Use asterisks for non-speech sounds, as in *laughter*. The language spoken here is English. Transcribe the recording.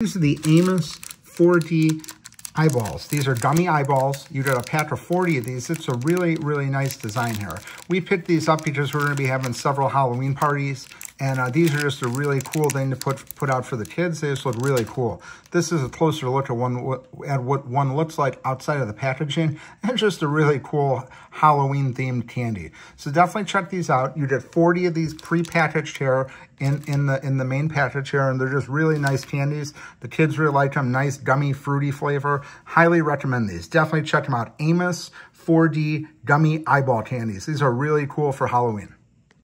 These are the Amos 4D eyeballs. These are dummy eyeballs. You get a pack of 40 of these. It's a really, really nice design here. We picked these up because we're going to be having several Halloween parties. And uh, these are just a really cool thing to put put out for the kids. They just look really cool. This is a closer look at one at what one looks like outside of the packaging. *laughs* And just a really cool Halloween themed candy. So definitely check these out. You get 40 of these pre-packaged here in, in the in the main package here. And they're just really nice candies. The kids really like them. Nice gummy fruity flavor. Highly recommend these. Definitely check them out. Amos 4D gummy eyeball candies. These are really cool for Halloween.